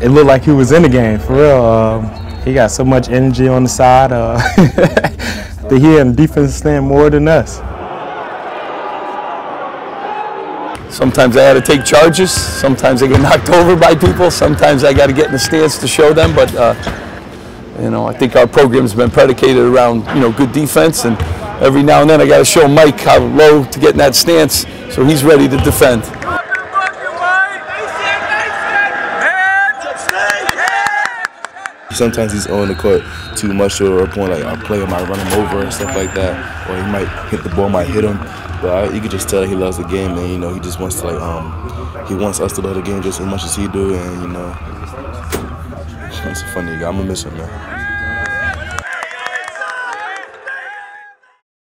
it looked like he was in the game for real. Um, he got so much energy on the side. Uh, think he in defense stand more than us. Sometimes I had to take charges. Sometimes I get knocked over by people. Sometimes I got to get in the stance to show them. But uh, you know, I think our program's been predicated around you know good defense, and every now and then I got to show Mike how low to get in that stance, so he's ready to defend. Sometimes he's on the court too much to a point like a player might run him over and stuff like that, or he might hit the ball, might hit him. But I, you could just tell he loves the game, and you know he just wants to like um he wants us to love the game just as much as he do, and you know he's a funny guy. I'm gonna miss him, man.